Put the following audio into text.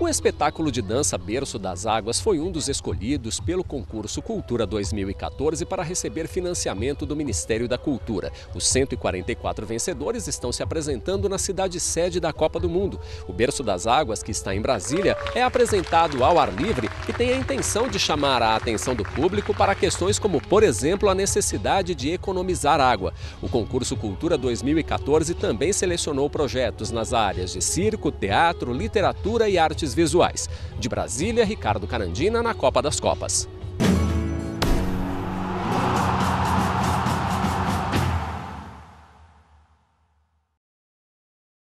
O espetáculo de dança Berço das Águas foi um dos escolhidos pelo concurso Cultura 2014 para receber financiamento do Ministério da Cultura. Os 144 vencedores estão se apresentando na cidade sede da Copa do Mundo. O Berço das Águas, que está em Brasília, é apresentado ao ar livre e tem a intenção de chamar a atenção do público para questões como, por exemplo, a necessidade de economizar água. O concurso Cultura 2014 também selecionou projetos nas áreas de circo, teatro, literatura e artes visuais. De Brasília, Ricardo Carandina, na Copa das Copas.